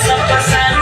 Sampasana